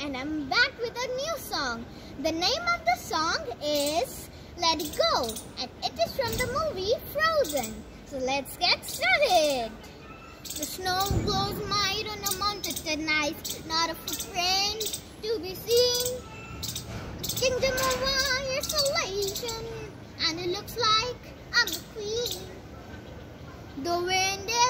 and I'm back with a new song. The name of the song is Let It Go and it is from the movie Frozen. So let's get started. The snow glows might on a mountain tonight, not a footprint to be seen. Kingdom of isolation, and it looks like I'm the queen. The wind is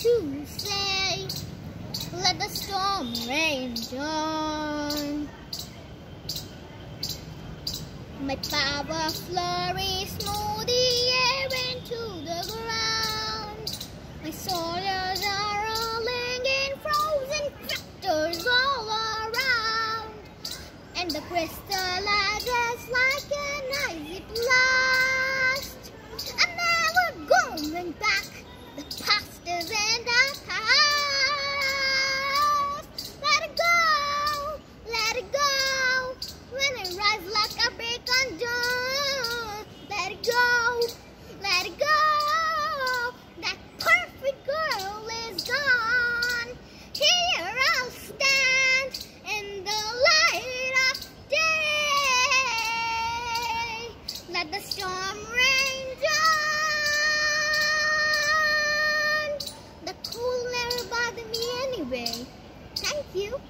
To say. Let the storm rage on. My power flurry smooth the air into the ground. My soldiers are rolling in frozen craters all around. And the crystallizes Thank you.